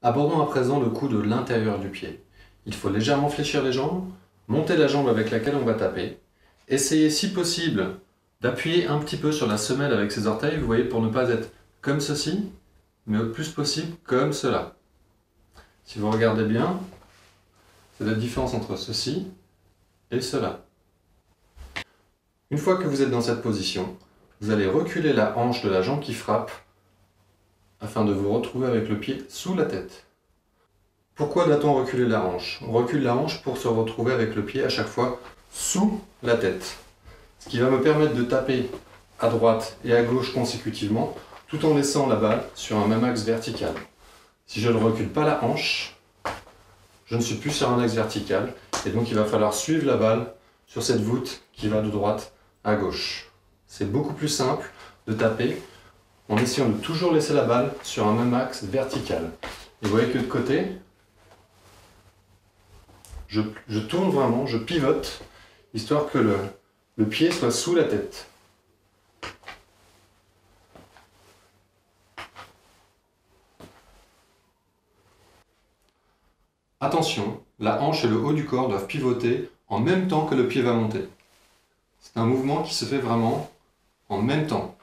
Abordons à présent le coup de l'intérieur du pied. Il faut légèrement fléchir les jambes, monter la jambe avec laquelle on va taper, essayez si possible d'appuyer un petit peu sur la semelle avec ses orteils, vous voyez, pour ne pas être comme ceci, mais au plus possible comme cela. Si vous regardez bien, c'est la différence entre ceci et cela. Une fois que vous êtes dans cette position, vous allez reculer la hanche de la jambe qui frappe afin de vous retrouver avec le pied sous la tête. Pourquoi doit-on reculer la hanche? On recule la hanche pour se retrouver avec le pied à chaque fois sous la tête. Ce qui va me permettre de taper à droite et à gauche consécutivement tout en laissant la balle sur un même axe vertical. Si je ne recule pas la hanche, je ne suis plus sur un axe vertical et donc il va falloir suivre la balle sur cette voûte qui va de droite à gauche. C'est beaucoup plus simple de taper en essayant de toujours laisser la balle sur un même axe vertical. Et vous voyez que de côté, je, tourne vraiment, je pivote, histoire que le, le pied soit sous la tête. Attention, la hanche et le haut du corps doivent pivoter en même temps que le pied va monter. C'est un mouvement qui se fait vraiment en même temps.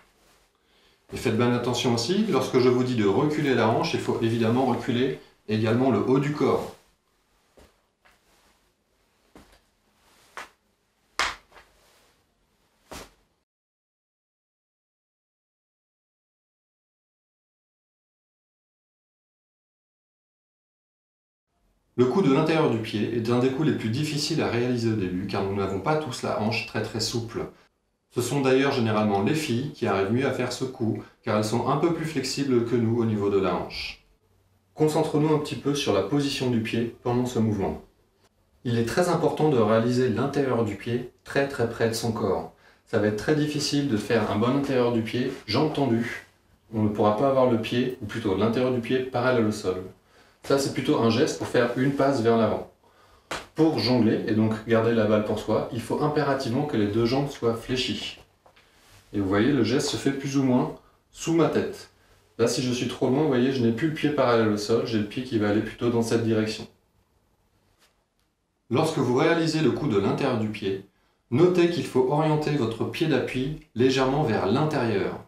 Et faites bien attention aussi, lorsque je vous dis de reculer la hanche, il faut évidemment reculer également le haut du corps. Le coup de l'intérieur du pied est un des coups les plus difficiles à réaliser au début car nous n'avons pas tous la hanche très très souple. Ce sont d'ailleurs généralement les filles qui arrivent mieux à faire ce coup car elles sont un peu plus flexibles que nous au niveau de la hanche. Concentrons-nous un petit peu sur la position du pied pendant ce mouvement. Il est très important de réaliser l'intérieur du pied très très près de son corps. Ça va être très difficile de faire un bon intérieur du pied, jambes tendues. On ne pourra pas avoir le pied, ou plutôt l'intérieur du pied, parallèle au sol. Ça, c'est plutôt un geste pour faire une passe vers l'avant. Pour jongler, et donc garder la balle pour soi, il faut impérativement que les deux jambes soient fléchies. Et vous voyez, le geste se fait plus ou moins sous ma tête. Là, si je suis trop loin, vous voyez, je n'ai plus le pied parallèle au sol, j'ai le pied qui va aller plutôt dans cette direction. Lorsque vous réalisez le coup de l'intérieur du pied, notez qu'il faut orienter votre pied d'appui légèrement vers l'intérieur.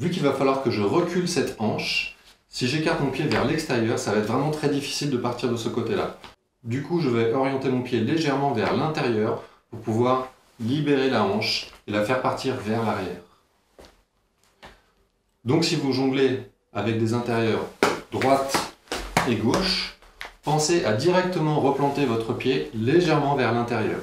Vu qu'il va falloir que je recule cette hanche, si j'écarte mon pied vers l'extérieur, ça va être vraiment très difficile de partir de ce côté-là. Du coup, je vais orienter mon pied légèrement vers l'intérieur pour pouvoir libérer la hanche et la faire partir vers l'arrière. Donc si vous jonglez avec des intérieurs droite et gauche, pensez à directement replanter votre pied légèrement vers l'intérieur.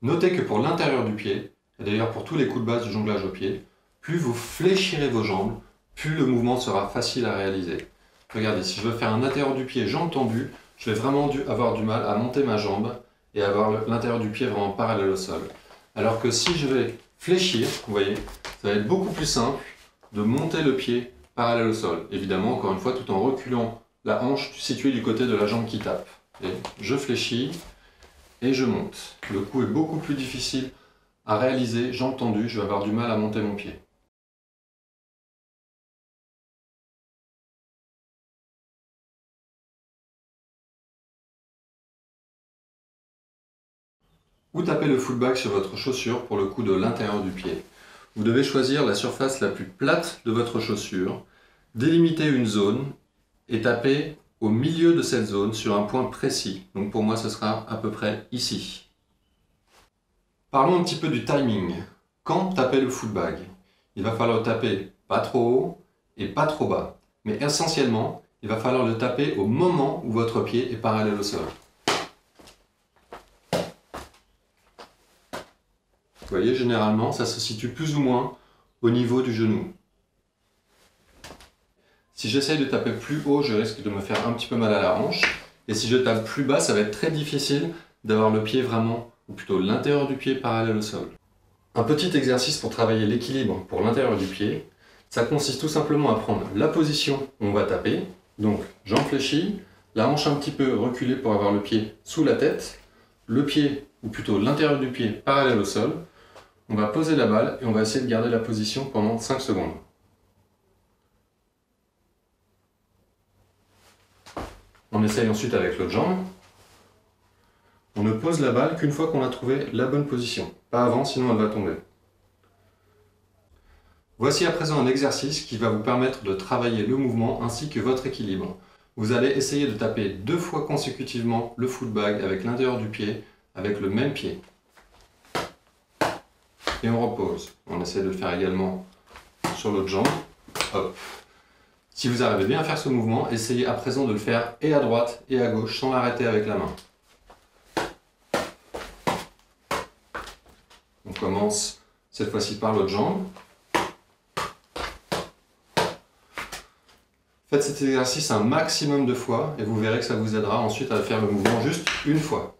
Notez que pour l'intérieur du pied, et d'ailleurs pour tous les coups de base du jonglage au pied, plus vous fléchirez vos jambes, plus le mouvement sera facile à réaliser. Regardez, si je veux faire un intérieur du pied jambe tendue, je vais vraiment avoir du mal à monter ma jambe et avoir l'intérieur du pied vraiment parallèle au sol. Alors que si je vais fléchir, vous voyez, ça va être beaucoup plus simple de monter le pied parallèle au sol. Évidemment, encore une fois, tout en reculant la hanche située du côté de la jambe qui tape. Et je fléchis et je monte. Le coup est beaucoup plus difficile à réaliser, jambes tendues, je vais avoir du mal à monter mon pied. Vous tapez le footback sur votre chaussure pour le coup de l'intérieur du pied? Vous devez choisir la surface la plus plate de votre chaussure, délimiter une zone et taper au milieu de cette zone sur un point précis. Donc pour moi ce sera à peu près ici. Parlons un petit peu du timing. Quand taper le footbag? Il va falloir taper pas trop haut et pas trop bas. Mais essentiellement, il va falloir le taper au moment où votre pied est parallèle au sol. Vous voyez, généralement, ça se situe plus ou moins au niveau du genou. Si j'essaye de taper plus haut, je risque de me faire un petit peu mal à la hanche. Et si je tape plus bas, ça va être très difficile d'avoir le pied vraiment ou plutôt l'intérieur du pied parallèle au sol. Un petit exercice pour travailler l'équilibre pour l'intérieur du pied, ça consiste tout simplement à prendre la position où on va taper, donc jambes fléchies, la hanche un petit peu reculée pour avoir le pied sous la tête, le pied, ou plutôt l'intérieur du pied parallèle au sol, on va poser la balle et on va essayer de garder la position pendant 5 secondes. On essaye ensuite avec l'autre jambe. On ne pose la balle qu'une fois qu'on a trouvé la bonne position, pas avant sinon elle va tomber. Voici à présent un exercice qui va vous permettre de travailler le mouvement ainsi que votre équilibre. Vous allez essayer de taper deux fois consécutivement le footbag avec l'intérieur du pied, avec le même pied. Et on repose. On essaie de le faire également sur l'autre jambe. Hop. Si vous arrivez bien à faire ce mouvement, essayez à présent de le faire et à droite et à gauche sans l'arrêter avec la main. On commence cette fois-ci par l'autre jambe. Faites cet exercice un maximum de fois et vous verrez que ça vous aidera ensuite à faire le mouvement juste une fois.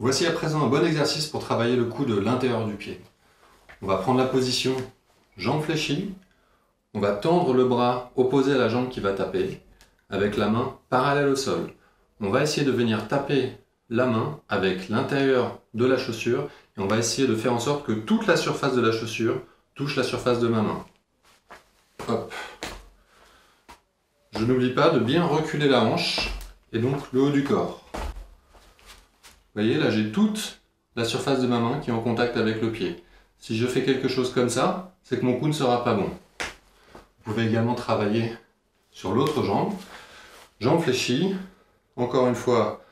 Voici à présent un bon exercice pour travailler le coup de l'intérieur du pied. On va prendre la position jambe fléchie, on va tendre le bras opposé à la jambe qui va taper, avec la main parallèle au sol. On va essayer de venir taper la main avec l'intérieur de la chaussure et on va essayer de faire en sorte que toute la surface de la chaussure touche la surface de ma main. Hop. Je n'oublie pas de bien reculer la hanche et donc le haut du corps. Vous voyez, là j'ai toute la surface de ma main qui est en contact avec le pied. Si je fais quelque chose comme ça, c'est que mon coup ne sera pas bon. Vous pouvez également travailler sur l'autre jambe. Jambe fléchie, encore une fois,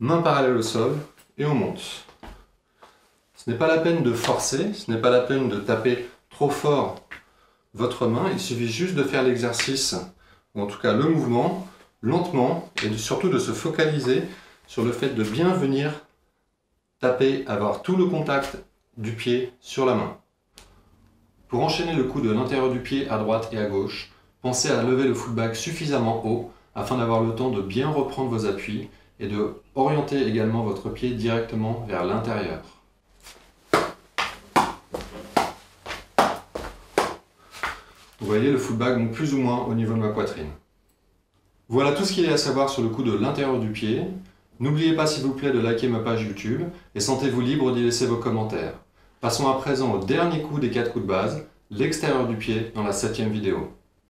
main parallèle au sol, et on monte. Ce n'est pas la peine de forcer, ce n'est pas la peine de taper trop fort votre main, il suffit juste de faire l'exercice, ou en tout cas le mouvement, lentement, et surtout de se focaliser sur le fait de bien venir taper, avoir tout le contact du pied sur la main. Pour enchaîner le coup de l'intérieur du pied à droite et à gauche, pensez à lever le footback suffisamment haut afin d'avoir le temps de bien reprendre vos appuis et de orienter également votre pied directement vers l'intérieur. Vous voyez, le footbag monte plus ou moins au niveau de ma poitrine. Voilà tout ce qu'il y à savoir sur le coup de l'intérieur du pied. N'oubliez pas s'il vous plaît de liker ma page YouTube et sentez-vous libre d'y laisser vos commentaires. Passons à présent au dernier coup des 4 coups de base, l'extérieur du pied dans la septième vidéo.